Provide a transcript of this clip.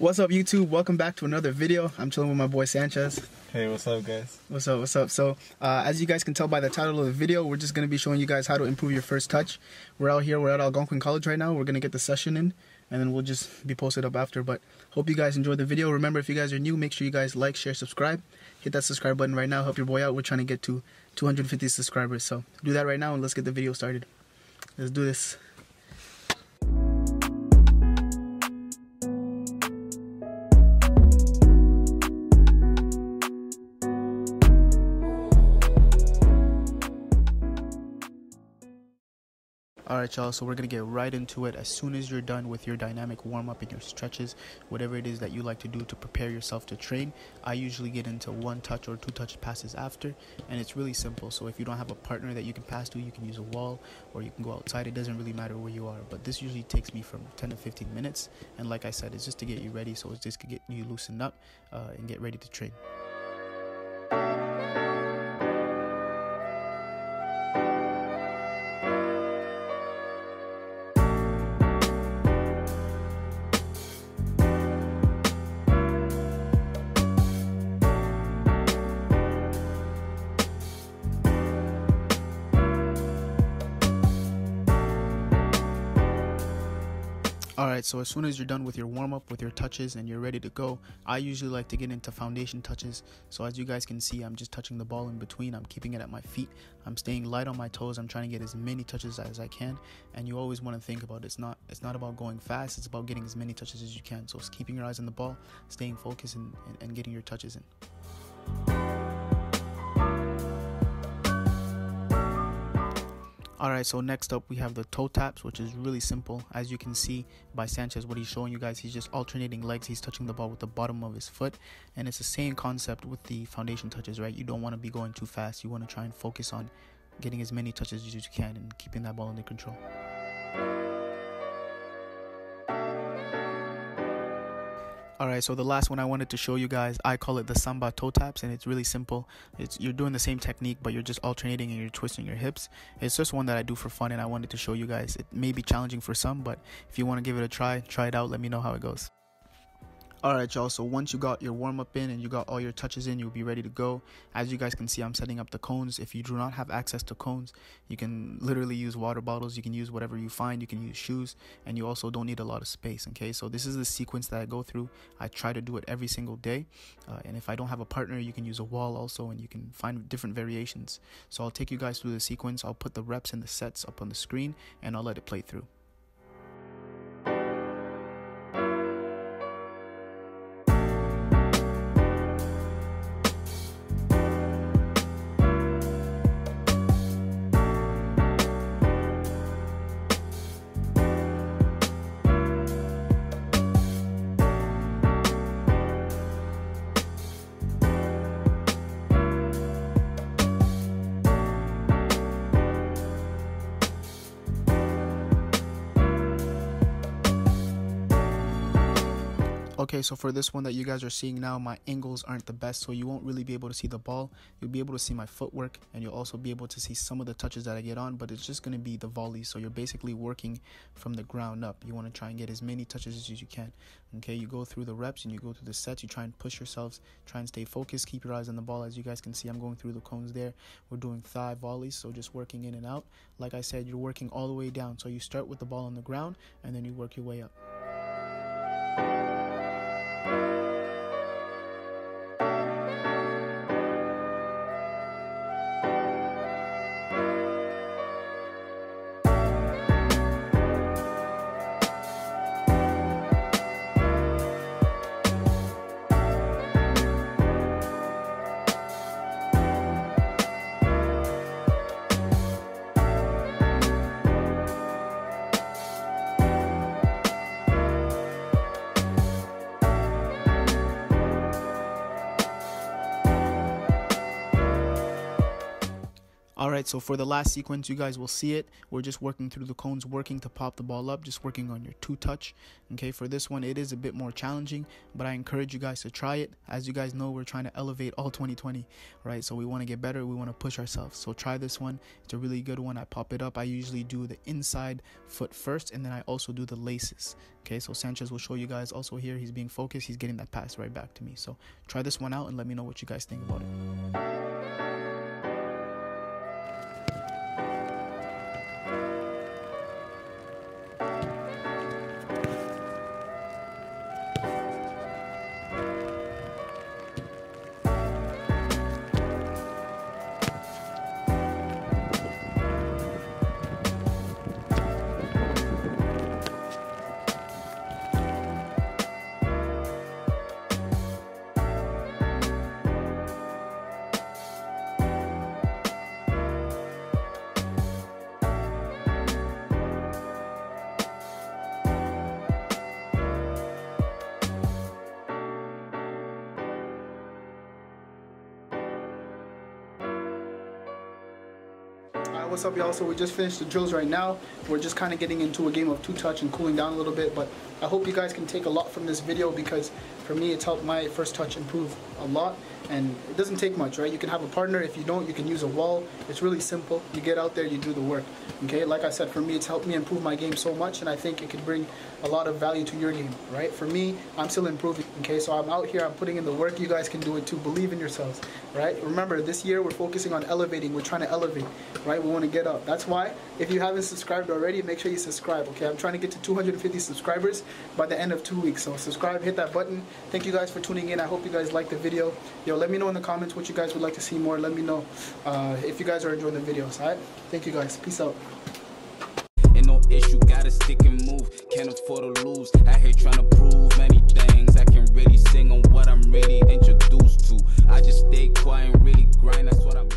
What's up, YouTube? Welcome back to another video. I'm chilling with my boy Sanchez. Hey, what's up, guys? What's up? What's up? So, uh, as you guys can tell by the title of the video, we're just gonna be showing you guys how to improve your first touch. We're out here. We're at Algonquin College right now. We're gonna get the session in, and then we'll just be posted up after. But hope you guys enjoyed the video. Remember, if you guys are new, make sure you guys like, share, subscribe. Hit that subscribe button right now. Help your boy out. We're trying to get to 250 subscribers. So do that right now, and let's get the video started. Let's do this. Alright y'all, so we're gonna get right into it as soon as you're done with your dynamic warm-up and your stretches, whatever it is that you like to do to prepare yourself to train. I usually get into one touch or two touch passes after, and it's really simple. So if you don't have a partner that you can pass to, you can use a wall or you can go outside. It doesn't really matter where you are, but this usually takes me from 10 to 15 minutes. And like I said, it's just to get you ready, so it's just to get you loosened up uh, and get ready to train. Alright, so as soon as you're done with your warm up, with your touches, and you're ready to go, I usually like to get into foundation touches. So as you guys can see, I'm just touching the ball in between. I'm keeping it at my feet. I'm staying light on my toes. I'm trying to get as many touches as I can. And you always want to think about it. it's not it's not about going fast. It's about getting as many touches as you can. So it's keeping your eyes on the ball, staying focused, and, and, and getting your touches in. Alright, so next up we have the toe taps, which is really simple. As you can see by Sanchez, what he's showing you guys, he's just alternating legs. He's touching the ball with the bottom of his foot. And it's the same concept with the foundation touches, right? You don't want to be going too fast. You want to try and focus on getting as many touches as you can and keeping that ball under control. Alright, so the last one I wanted to show you guys, I call it the Samba toe taps, and it's really simple. It's You're doing the same technique, but you're just alternating and you're twisting your hips. It's just one that I do for fun, and I wanted to show you guys. It may be challenging for some, but if you want to give it a try, try it out. Let me know how it goes. Alright y'all, so once you got your warm up in and you got all your touches in, you'll be ready to go. As you guys can see, I'm setting up the cones. If you do not have access to cones, you can literally use water bottles, you can use whatever you find, you can use shoes, and you also don't need a lot of space, okay? So this is the sequence that I go through. I try to do it every single day, uh, and if I don't have a partner, you can use a wall also, and you can find different variations. So I'll take you guys through the sequence, I'll put the reps and the sets up on the screen, and I'll let it play through. Okay, so for this one that you guys are seeing now, my angles aren't the best, so you won't really be able to see the ball. You'll be able to see my footwork, and you'll also be able to see some of the touches that I get on, but it's just going to be the volley. So you're basically working from the ground up. You want to try and get as many touches as you can. Okay, you go through the reps and you go through the sets. You try and push yourselves, try and stay focused, keep your eyes on the ball. As you guys can see, I'm going through the cones there. We're doing thigh volleys, so just working in and out. Like I said, you're working all the way down. So you start with the ball on the ground, and then you work your way up. Alright, so for the last sequence, you guys will see it. We're just working through the cones, working to pop the ball up, just working on your two touch. Okay, for this one, it is a bit more challenging, but I encourage you guys to try it. As you guys know, we're trying to elevate all 2020, right? So we want to get better, we want to push ourselves. So try this one. It's a really good one. I pop it up. I usually do the inside foot first, and then I also do the laces. Okay, so Sanchez will show you guys also here. He's being focused, he's getting that pass right back to me. So try this one out and let me know what you guys think about it. What's up y'all? So we just finished the drills right now. We're just kind of getting into a game of two touch and cooling down a little bit, but I hope you guys can take a lot from this video because for me it's helped my first touch improve a lot and it doesn't take much, right? You can have a partner. If you don't, you can use a wall. It's really simple. You get out there, you do the work. Okay, like I said, for me, it's helped me improve my game so much, and I think it could bring a lot of value to your game, right? For me, I'm still improving. Okay, so I'm out here, I'm putting in the work. You guys can do it too. Believe in yourselves, right? Remember, this year we're focusing on elevating. We're trying to elevate, right? We want to get up. That's why, if you haven't subscribed already, make sure you subscribe. Okay, I'm trying to get to 250 subscribers by the end of two weeks. So subscribe, hit that button. Thank you guys for tuning in. I hope you guys liked the video. Yo, let me know in the comments what you guys would like to see more. Let me know uh, if you guys are enjoying the videos. All right? Thank you guys. Peace out. Issue, gotta stick and move. Can't afford to lose. Trying to prove many things. I can really sing on what I'm really introduced to. I just stay quiet and really grind. That's what I'm